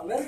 Amen.